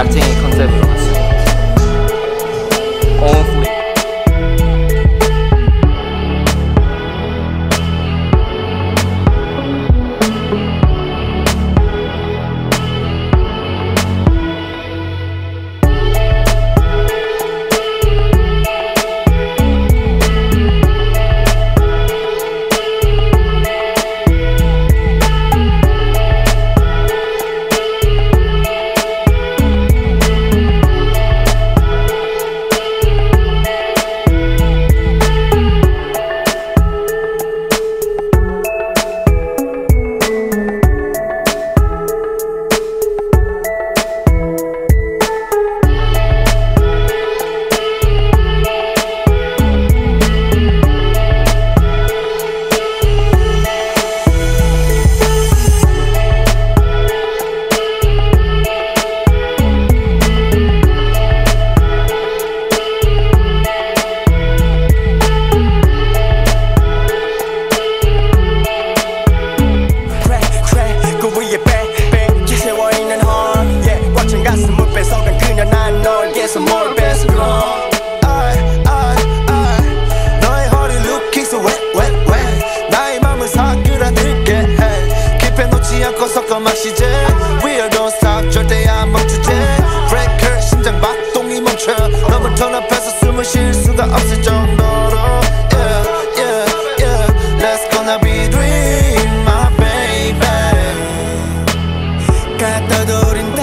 acting 뺏어간 그녀 난 너에게 선물을 뺏은 거 I, I, I 너의 허리 룩킥스 wet, wet, wet 나의 맘을 사그라들게 해 깊이 놓지 않고 섞어 마시지 We are don't stop 절대 안 멈추지 Breaker 심장 박동이 멈춰 너무 턴 앞에서 숨을 쉴 수가 없을 정도로 Yeah, yeah, yeah Let's gonna be dream my baby 가 떠돌린